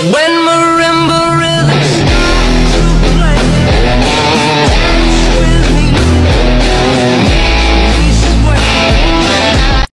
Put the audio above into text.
When marimba